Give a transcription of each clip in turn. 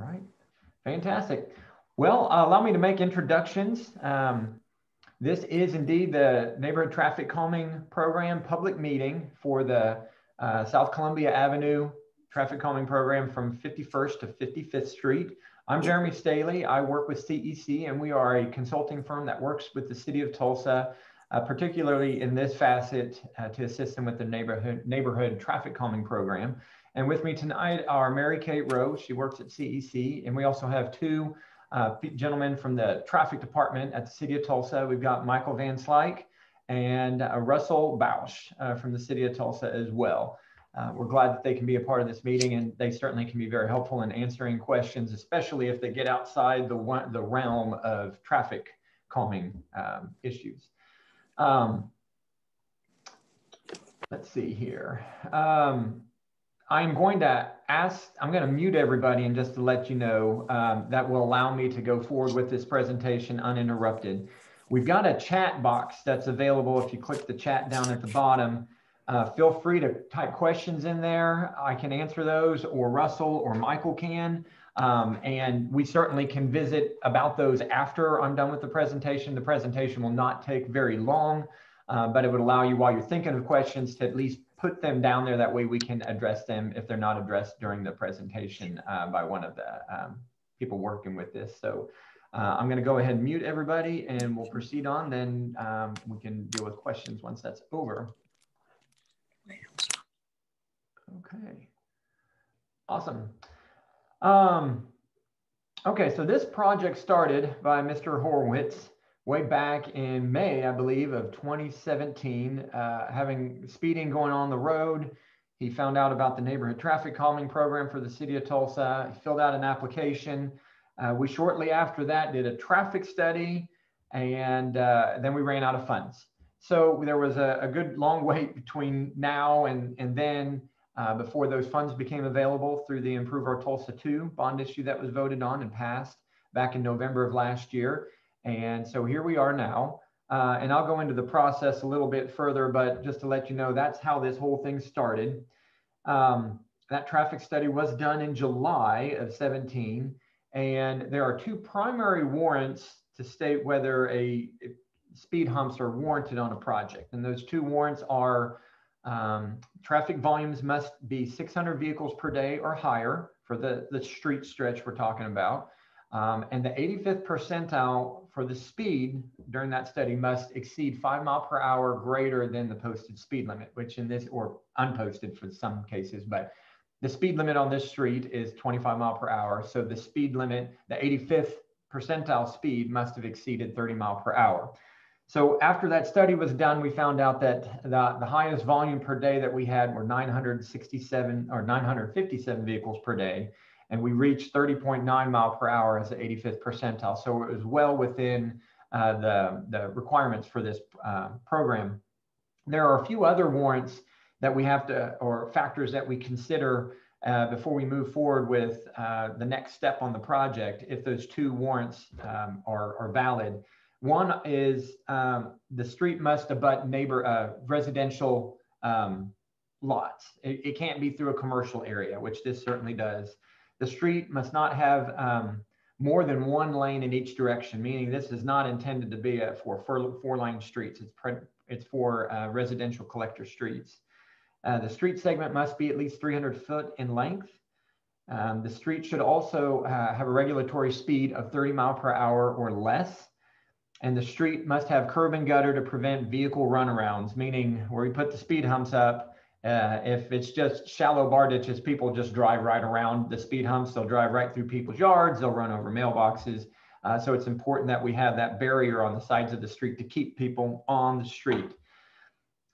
All right, fantastic. Well, uh, allow me to make introductions. Um, this is indeed the Neighborhood Traffic Calming Program public meeting for the uh, South Columbia Avenue Traffic Calming Program from 51st to 55th Street. I'm Jeremy Stahle. I work with CEC and we are a consulting firm that works with the city of Tulsa, uh, particularly in this facet uh, to assist them with the neighborhood, neighborhood traffic calming program. And with me tonight are Mary Kate Rowe. She works at CEC. And we also have two uh, gentlemen from the traffic department at the city of Tulsa. We've got Michael Van Slyke and uh, Russell Bausch uh, from the city of Tulsa as well. Uh, we're glad that they can be a part of this meeting and they certainly can be very helpful in answering questions, especially if they get outside the, the realm of traffic calming um, issues. Um, let's see here. Um, I'm going to ask, I'm going to mute everybody and just to let you know um, that will allow me to go forward with this presentation uninterrupted. We've got a chat box that's available. If you click the chat down at the bottom, uh, feel free to type questions in there. I can answer those or Russell or Michael can. Um, and we certainly can visit about those after I'm done with the presentation. The presentation will not take very long, uh, but it would allow you while you're thinking of questions to at least put them down there. That way we can address them if they're not addressed during the presentation uh, by one of the um, people working with this. So uh, I'm gonna go ahead and mute everybody and we'll proceed on. Then um, we can deal with questions once that's over. Okay, awesome. Um, okay, so this project started by Mr. Horowitz way back in May, I believe, of 2017, uh, having speeding going on the road. He found out about the neighborhood traffic calming program for the city of Tulsa. He filled out an application. Uh, we shortly after that did a traffic study, and uh, then we ran out of funds. So there was a, a good long wait between now and, and then uh, before those funds became available through the Improve Our Tulsa 2 bond issue that was voted on and passed back in November of last year. And so here we are now. Uh, and I'll go into the process a little bit further, but just to let you know, that's how this whole thing started. Um, that traffic study was done in July of 17. And there are two primary warrants to state whether a speed humps are warranted on a project. And those two warrants are um, traffic volumes must be 600 vehicles per day or higher for the, the street stretch we're talking about. Um, and the 85th percentile for the speed during that study must exceed five mile per hour greater than the posted speed limit, which in this, or unposted for some cases, but the speed limit on this street is 25 mile per hour. So the speed limit, the 85th percentile speed must have exceeded 30 mile per hour. So after that study was done, we found out that the, the highest volume per day that we had were 967 or 957 vehicles per day and we reached 30.9 mile per hour as the 85th percentile. So it was well within uh, the, the requirements for this uh, program. There are a few other warrants that we have to, or factors that we consider uh, before we move forward with uh, the next step on the project, if those two warrants um, are, are valid. One is um, the street must abut neighbor uh, residential um, lots. It, it, can't be through a commercial area, which this certainly does. The street must not have um, more than one lane in each direction, meaning this is not intended to be a, for four, four lane streets. It's, it's for uh, residential collector streets. Uh, the street segment must be at least 300 foot in length. Um, the street should also uh, have a regulatory speed of 30 mile per hour or less. And the street must have curb and gutter to prevent vehicle runarounds, meaning where we put the speed humps up, uh, if it's just shallow bar ditches, people just drive right around the speed humps. They'll drive right through people's yards. They'll run over mailboxes. Uh, so it's important that we have that barrier on the sides of the street to keep people on the street.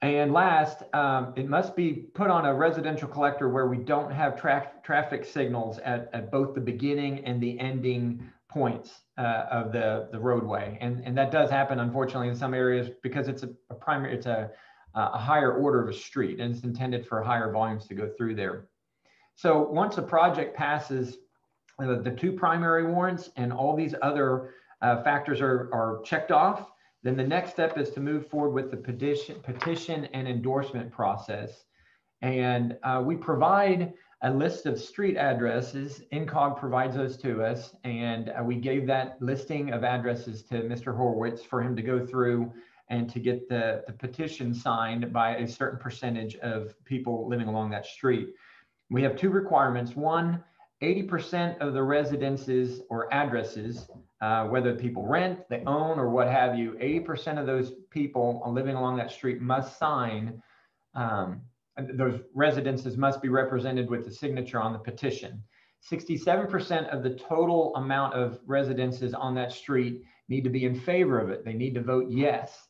And last, um, it must be put on a residential collector where we don't have tra traffic signals at, at both the beginning and the ending points uh, of the, the roadway. And, and that does happen, unfortunately, in some areas because it's a, a primary, it's a uh, a higher order of a street and it's intended for higher volumes to go through there. So once a project passes uh, the two primary warrants and all these other uh, factors are, are checked off, then the next step is to move forward with the petition, petition and endorsement process. And uh, we provide a list of street addresses. INCOG provides those to us, and uh, we gave that listing of addresses to Mr. Horowitz for him to go through and to get the, the petition signed by a certain percentage of people living along that street. We have two requirements. One, 80% of the residences or addresses, uh, whether people rent, they own, or what have you, 80% of those people living along that street must sign. Um, those residences must be represented with the signature on the petition. 67% of the total amount of residences on that street need to be in favor of it. They need to vote yes.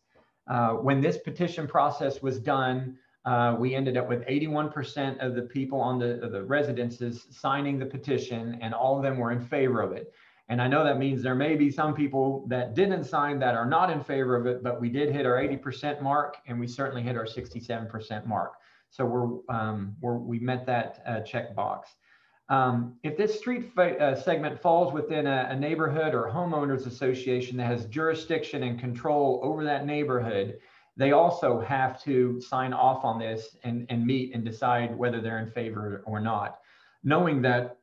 Uh, when this petition process was done, uh, we ended up with 81% of the people on the, the residences signing the petition, and all of them were in favor of it. And I know that means there may be some people that didn't sign that are not in favor of it, but we did hit our 80% mark, and we certainly hit our 67% mark. So we're, um, we're we met that uh, check box. Um, if this street uh, segment falls within a, a, neighborhood or homeowners association that has jurisdiction and control over that neighborhood, they also have to sign off on this and, and meet and decide whether they're in favor or not. Knowing that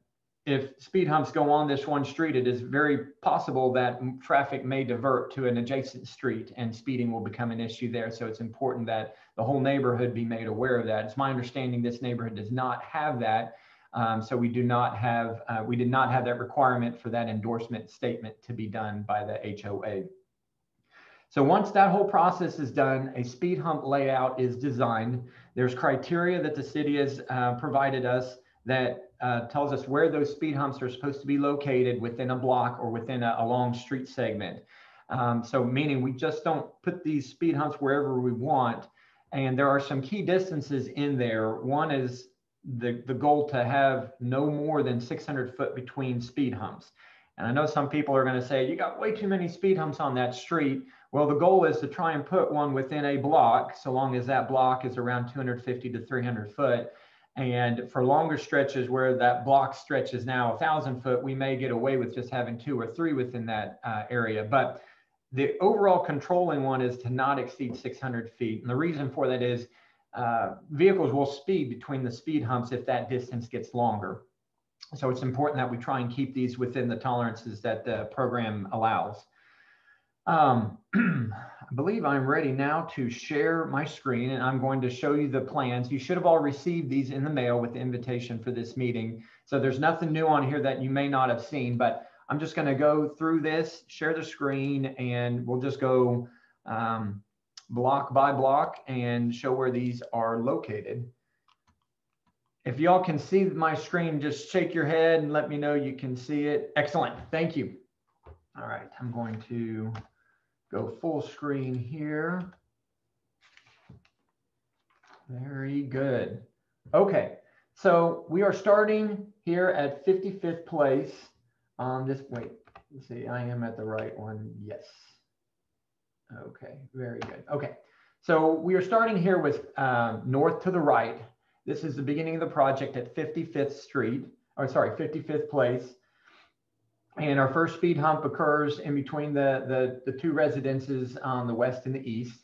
if speed humps go on this one street, it is very possible that traffic may divert to an adjacent street and speeding will become an issue there. So it's important that the whole neighborhood be made aware of that. It's my understanding this neighborhood does not have that. Um, so we do not have, uh, we did not have that requirement for that endorsement statement to be done by the HOA. So once that whole process is done, a speed hump layout is designed. There's criteria that the city has uh, provided us that uh, tells us where those speed humps are supposed to be located within a block or within a, a long street segment. Um, so meaning we just don't put these speed humps wherever we want. And there are some key distances in there. One is the, the goal to have no more than 600 foot between speed humps. And I know some people are going to say, you got way too many speed humps on that street. Well, the goal is to try and put one within a block, so long as that block is around 250 to 300 foot. And for longer stretches where that block stretches now 1,000 foot, we may get away with just having two or three within that uh, area. But the overall controlling one is to not exceed 600 feet. And the reason for that is uh, vehicles will speed between the speed humps if that distance gets longer. So it's important that we try and keep these within the tolerances that the program allows. Um, I believe I'm ready now to share my screen and I'm going to show you the plans. You should have all received these in the mail with the invitation for this meeting. So there's nothing new on here that you may not have seen, but I'm just going to go through this, share the screen, and we'll just go um, block by block and show where these are located. If y'all can see my screen, just shake your head and let me know you can see it. Excellent. Thank you. All right, I'm going to go full screen here. Very good. Okay, so we are starting here at 55th place on this, wait, let's see, I am at the right one, yes. Okay, very good. Okay, so we are starting here with um, north to the right. This is the beginning of the project at 55th Street, or sorry, 55th Place. And our first speed hump occurs in between the, the, the two residences on the west and the east.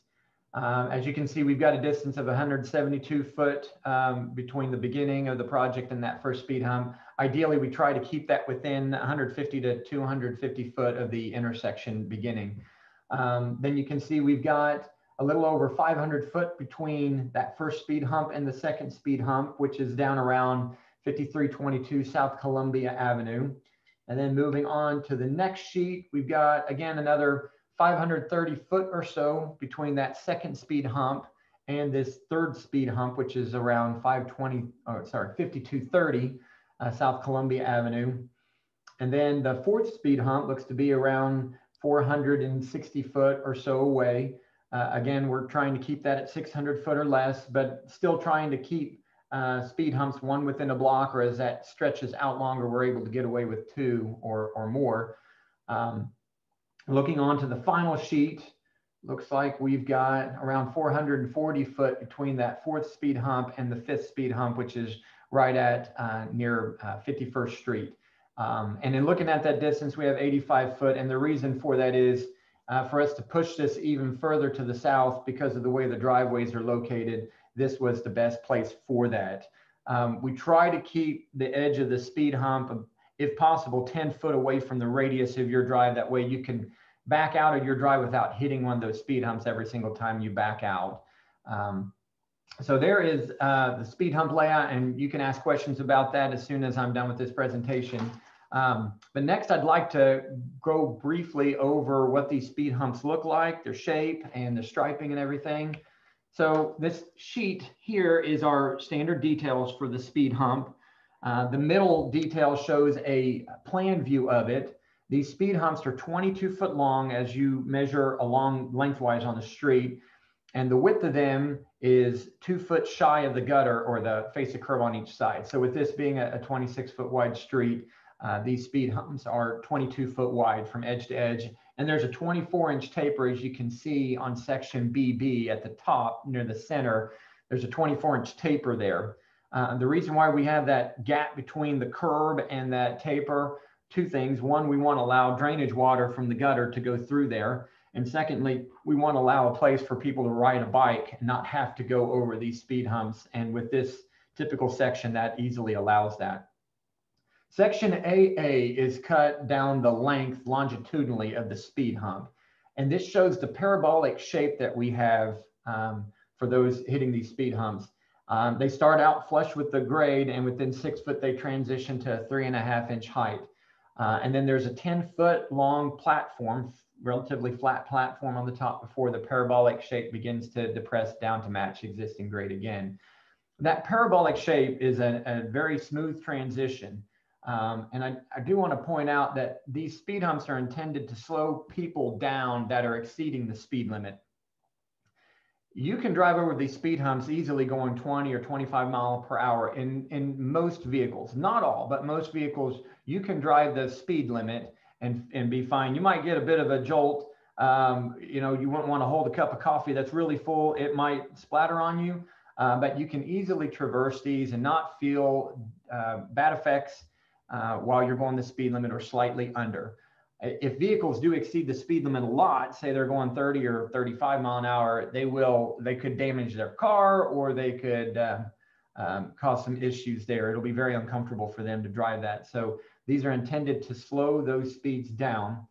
Um, as you can see, we've got a distance of 172 foot um, between the beginning of the project and that first speed hump. Ideally, we try to keep that within 150 to 250 foot of the intersection beginning. Um, then you can see we've got a little over 500 foot between that first speed hump and the second speed hump, which is down around 5322 South Columbia Avenue. And then moving on to the next sheet, we've got again another 530 foot or so between that second speed hump and this third speed hump, which is around 520, or sorry, 5230 uh, South Columbia Avenue. And then the fourth speed hump looks to be around 460 foot or so away. Uh, again, we're trying to keep that at 600 foot or less, but still trying to keep uh, speed humps one within a block, or as that stretches out longer, we're able to get away with two or, or more. Um, looking on to the final sheet, looks like we've got around 440 foot between that fourth speed hump and the fifth speed hump, which is right at uh, near 51st uh, Street. Um, and in looking at that distance, we have 85 foot. And the reason for that is uh, for us to push this even further to the south because of the way the driveways are located, this was the best place for that. Um, we try to keep the edge of the speed hump, if possible, 10 foot away from the radius of your drive. That way you can back out of your drive without hitting one of those speed humps every single time you back out. Um, so there is uh, the speed hump layout, and you can ask questions about that as soon as I'm done with this presentation. Um, but next, I'd like to go briefly over what these speed humps look like, their shape, and the striping and everything. So this sheet here is our standard details for the speed hump. Uh, the middle detail shows a plan view of it. These speed humps are 22 foot long as you measure along lengthwise on the street. And the width of them is two foot shy of the gutter or the face of curb on each side. So with this being a, a 26 foot wide street, uh, these speed humps are 22 foot wide from edge to edge. And there's a 24 inch taper, as you can see on section BB at the top near the center. There's a 24 inch taper there. Uh, the reason why we have that gap between the curb and that taper, two things. One, we want to allow drainage water from the gutter to go through there. And secondly, we want to allow a place for people to ride a bike and not have to go over these speed humps. And with this typical section, that easily allows that. Section AA is cut down the length longitudinally of the speed hump. And this shows the parabolic shape that we have um, for those hitting these speed humps. Um, they start out flush with the grade and within six foot, they transition to a three and a half inch height. Uh, and then there's a 10 foot long platform, relatively flat platform on the top before the parabolic shape begins to depress down to match existing grade again. That parabolic shape is a, a very smooth transition. Um, and I, I do want to point out that these speed humps are intended to slow people down that are exceeding the speed limit. You can drive over these speed humps easily going 20 or 25 mile per hour in, in most vehicles, not all, but most vehicles, you can drive the speed limit and, and be fine. You might get a bit of a jolt. Um, you know, you wouldn't want to hold a cup of coffee that's really full. It might splatter on you, uh, but you can easily traverse these and not feel uh, bad effects uh, while you're going the speed limit or slightly under. If vehicles do exceed the speed limit a lot, say they're going 30 or 35 mile an hour, they will, they could damage their car or they could uh, um, cause some issues there. It'll be very uncomfortable for them to drive that. So these are intended to slow those speeds down.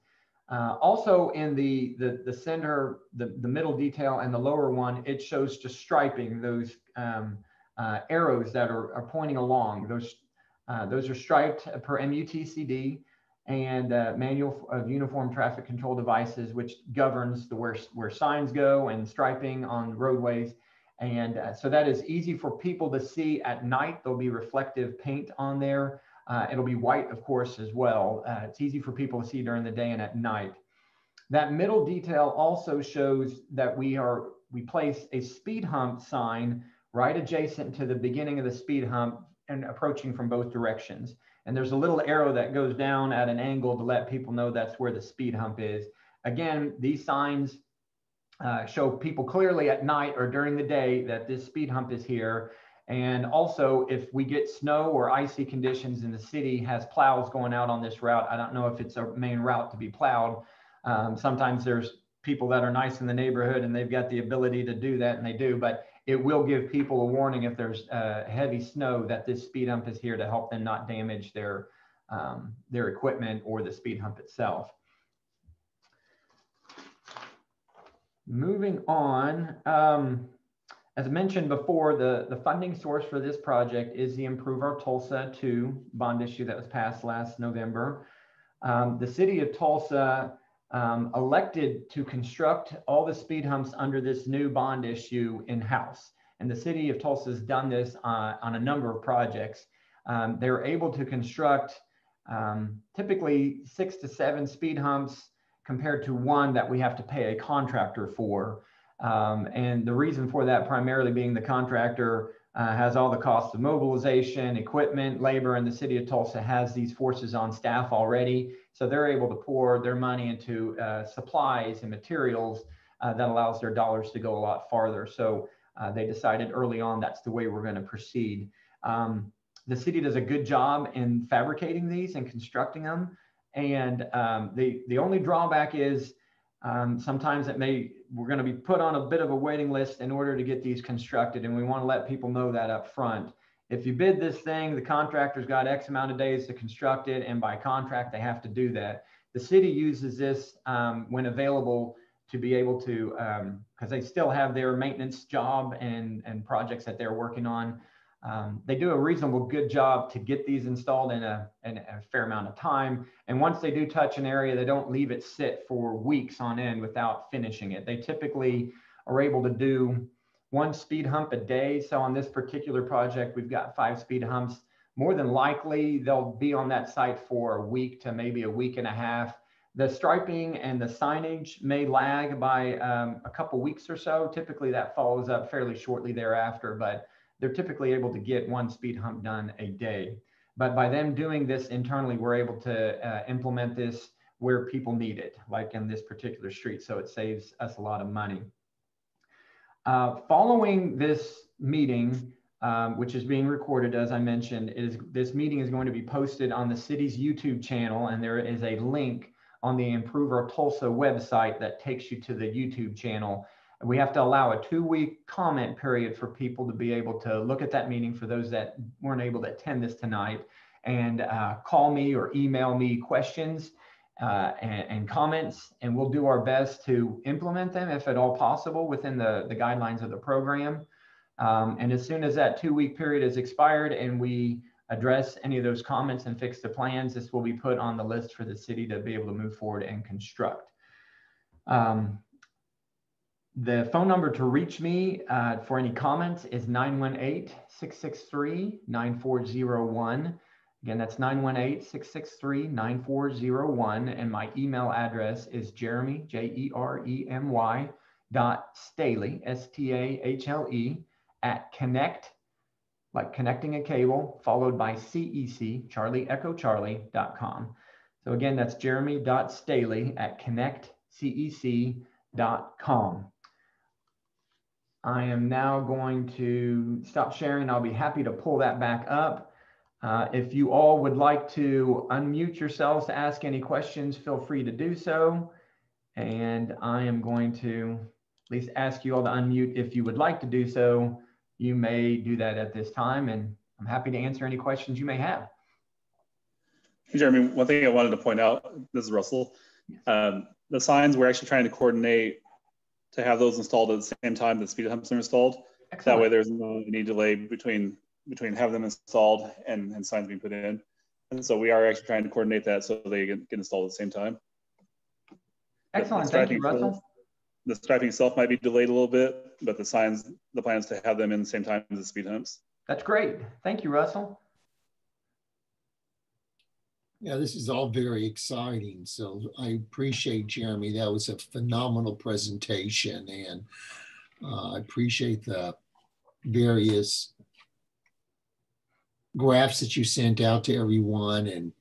Uh, also in the, the, the center, the, the middle detail and the lower one, it shows just striping those um, uh, arrows that are, are pointing along. Those uh, those are striped per MUTCD and uh, manual of uniform traffic control devices, which governs the where, where signs go and striping on roadways. And uh, so that is easy for people to see at night. There'll be reflective paint on there. Uh, it'll be white, of course, as well. Uh, it's easy for people to see during the day and at night. That middle detail also shows that we are we place a speed hump sign right adjacent to the beginning of the speed hump and approaching from both directions. And there's a little arrow that goes down at an angle to let people know that's where the speed hump is. Again, these signs uh, show people clearly at night or during the day that this speed hump is here. And also, if we get snow or icy conditions and the city has plows going out on this route, I don't know if it's a main route to be plowed. Um, sometimes there's people that are nice in the neighborhood and they've got the ability to do that and they do. But it will give people a warning if there's uh, heavy snow that this speed hump is here to help them not damage their, um, their equipment or the speed hump itself. Moving on, um, as mentioned before, the, the funding source for this project is the Improve Our Tulsa 2 bond issue that was passed last November. Um, the city of Tulsa um, elected to construct all the speed humps under this new bond issue in-house. And the city of Tulsa has done this uh, on a number of projects. Um, they were able to construct um, typically six to seven speed humps compared to one that we have to pay a contractor for. Um, and the reason for that primarily being the contractor uh, has all the costs of mobilization, equipment, labor, and the city of Tulsa has these forces on staff already. So they're able to pour their money into uh, supplies and materials uh, that allows their dollars to go a lot farther. So uh, they decided early on that's the way we're going to proceed. Um, the city does a good job in fabricating these and constructing them. And um, the, the only drawback is um, sometimes it may, we're going to be put on a bit of a waiting list in order to get these constructed. And we want to let people know that up front. if you bid this thing, the contractor's got X amount of days to construct it, and by contract, they have to do that. The city uses this um, when available to be able to, because um, they still have their maintenance job and, and projects that they're working on. Um, they do a reasonable good job to get these installed in a, in a fair amount of time. And once they do touch an area, they don't leave it sit for weeks on end without finishing it. They typically are able to do one speed hump a day. So on this particular project, we've got five speed humps. More than likely, they'll be on that site for a week to maybe a week and a half. The striping and the signage may lag by um, a couple weeks or so. Typically, that follows up fairly shortly thereafter, but they're typically able to get one speed hump done a day. But by them doing this internally, we're able to uh, implement this where people need it, like in this particular street. So it saves us a lot of money. Uh, following this meeting, um, which is being recorded, as I mentioned, is this meeting is going to be posted on the city's YouTube channel, and there is a link on the Improve Our Tulsa website that takes you to the YouTube channel. We have to allow a two-week comment period for people to be able to look at that meeting for those that weren't able to attend this tonight and uh, call me or email me questions uh, and, and, comments, and we'll do our best to implement them if at all possible within the, the guidelines of the program. Um, and as soon as that two week period is expired and we address any of those comments and fix the plans, this will be put on the list for the city to be able to move forward and construct. Um, the phone number to reach me uh, for any comments is 918 663 9401. Again, that's 918-663-9401. And my email address is jeremy, J-E-R-E-M-Y dot Stahle, S-T-A-H-L-E at connect, like connecting a cable, followed by C-E-C, Charlie Echo Charlie dot com. So again, that's jeremy.stahle at connectcec.com. I am now going to stop sharing. I'll be happy to pull that back up. Uh, if you all would like to unmute yourselves to ask any questions, feel free to do so. And I am going to at least ask you all to unmute if you would like to do so. You may do that at this time, and I'm happy to answer any questions you may have. Jeremy, one thing I wanted to point out, this is Russell. Um, the signs, we're actually trying to coordinate to have those installed at the same time that speed humps are installed. Excellent. That way there's no any delay between between having them installed and, and signs being put in. And so we are actually trying to coordinate that so they get, get installed at the same time. Excellent. The Thank you, Russell. the striping itself might be delayed a little bit, but the signs, the plan is to have them in the same time as the speed humps. That's great. Thank you, Russell. Yeah, this is all very exciting. So I appreciate Jeremy. That was a phenomenal presentation, and uh, I appreciate the various graphs that you sent out to everyone and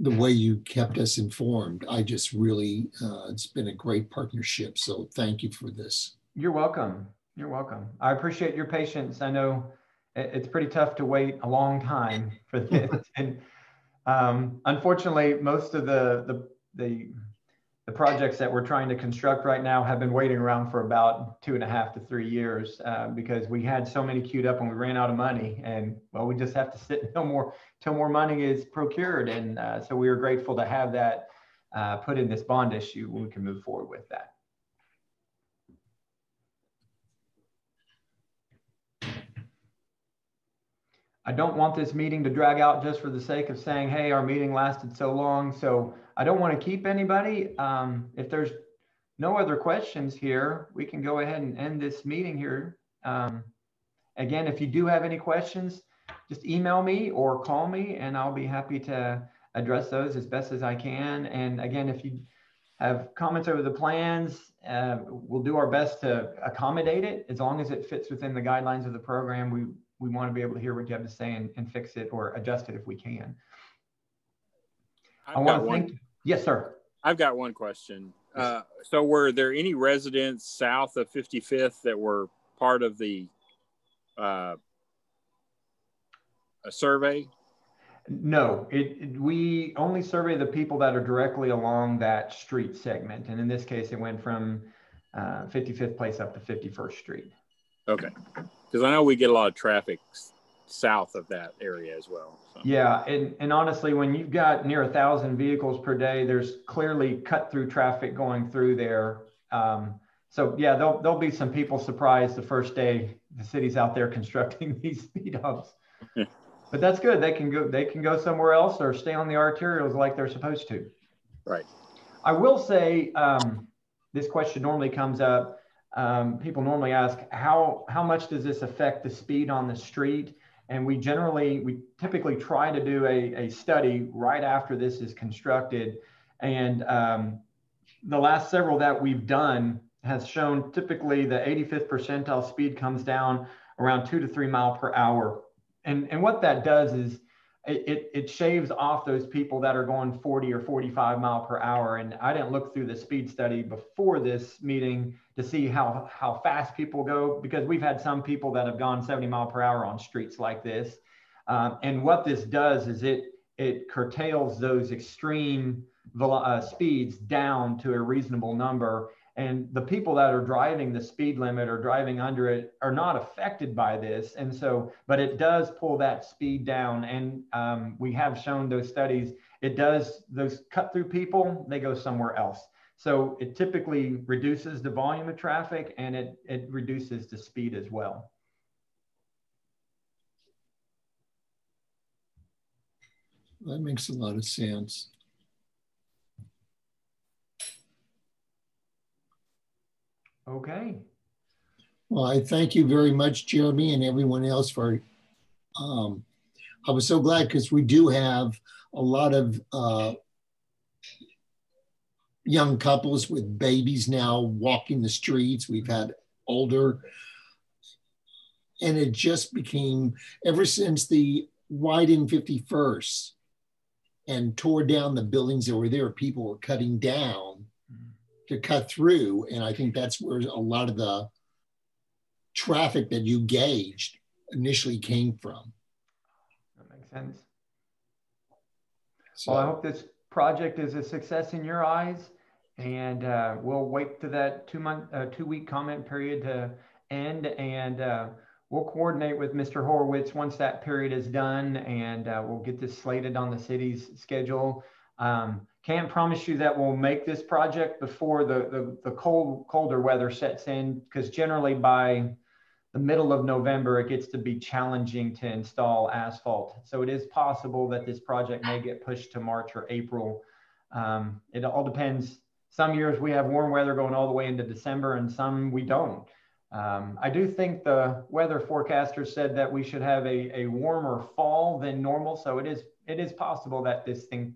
the way you kept us informed. I just really, uh, it's been a great partnership. So thank you for this. You're welcome. You're welcome. I appreciate your patience. I know it's pretty tough to wait a long time for this. and um, unfortunately, most of the, the, the the projects that we're trying to construct right now have been waiting around for about two and a half to three years uh, because we had so many queued up and we ran out of money and well we just have to sit until more till more money is procured. And uh, so we are grateful to have that uh, put in this bond issue. We can move forward with that I don't want this meeting to drag out just for the sake of saying, hey, our meeting lasted so long. So I don't want to keep anybody. Um, if there's no other questions here, we can go ahead and end this meeting here. Um, again, if you do have any questions, just email me or call me and I'll be happy to address those as best as I can. And again, if you have comments over the plans, uh, we'll do our best to accommodate it as long as it fits within the guidelines of the program. We, we want to be able to hear what you have to say and, and fix it or adjust it if we can. I've I want to thank Yes, sir. I've got one question. Uh, so, were there any residents south of 55th that were part of the uh, a survey? No, it, it, we only survey the people that are directly along that street segment, and in this case, it went from uh, 55th Place up to 51st Street. Okay, because I know we get a lot of traffic south of that area as well. So. Yeah, and, and honestly, when you've got near a thousand vehicles per day, there's clearly cut through traffic going through there. Um, so yeah, there'll, there'll be some people surprised the first day the city's out there constructing these speed humps. but that's good. They can go they can go somewhere else or stay on the arterials like they're supposed to. Right. I will say um, this question normally comes up. Um, people normally ask how how much does this affect the speed on the street? And we generally we typically try to do a, a study right after this is constructed. And um, the last several that we've done has shown typically the 85th percentile speed comes down around two to three mile per hour. And, and what that does is it, it, shaves off those people that are going 40 or 45 mile per hour. And I didn't look through the speed study before this meeting to see how, how fast people go, because we've had some people that have gone 70 mile per hour on streets like this. Um, and what this does is it, it curtails those extreme uh, speeds down to a reasonable number and the people that are driving the speed limit or driving under it are not affected by this. And so but it does pull that speed down. And um, we have shown those studies. It does those cut through people they go somewhere else. So it typically reduces the volume of traffic and it, it reduces the speed as well. That makes a lot of sense Okay. Well, I thank you very much, Jeremy, and everyone else for. Um, I was so glad because we do have a lot of uh, young couples with babies now walking the streets. We've had older, and it just became ever since the widened 51st and tore down the buildings that were there, people were cutting down to cut through. And I think that's where a lot of the traffic that you gauged initially came from. That makes sense. So, well, I hope this project is a success in your eyes. And uh, we'll wait to that two month, uh, two week comment period to end. And uh, we'll coordinate with Mr. Horowitz once that period is done. And uh, we'll get this slated on the city's schedule. Um, can't promise you that we'll make this project before the, the, the cold, colder weather sets in, because generally by the middle of November, it gets to be challenging to install asphalt. So it is possible that this project may get pushed to March or April. Um, it all depends. Some years we have warm weather going all the way into December and some we don't. Um, I do think the weather forecaster said that we should have a, a warmer fall than normal. So it is, it is possible that this thing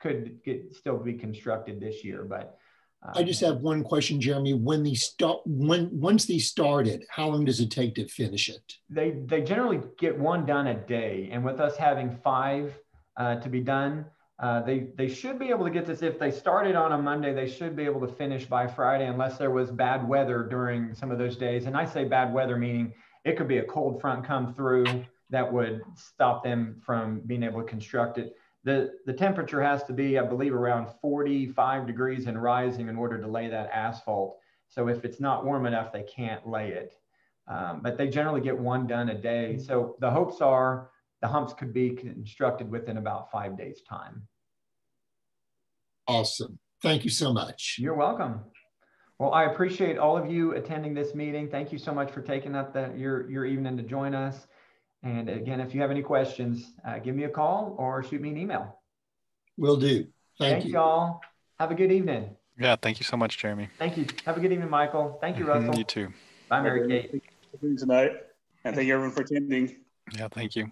could get still be constructed this year. But um, I just have one question, Jeremy. When these start, when once these started, how long does it take to finish it? They they generally get one done a day, and with us having five uh, to be done, uh, they they should be able to get this. If they started on a Monday, they should be able to finish by Friday, unless there was bad weather during some of those days. And I say bad weather meaning it could be a cold front come through that would stop them from being able to construct it the, the temperature has to be, I believe, around 45 degrees and rising in order to lay that asphalt. So if it's not warm enough, they can't lay it. Um, but they generally get one done a day. So the hopes are the humps could be constructed within about five days time. Awesome. Thank you so much. You're welcome. Well, I appreciate all of you attending this meeting. Thank you so much for taking up the, your, your evening to join us. And again, if you have any questions, uh, give me a call or shoot me an email. Will do. Thank, Thank you. y'all. Have a good evening. Yeah, thank you so much, Jeremy. Thank you. Have a good evening, Michael. Thank you, Russell. you too. Bye, Mary Kate. Tonight, and thank you everyone for attending. Yeah, thank you.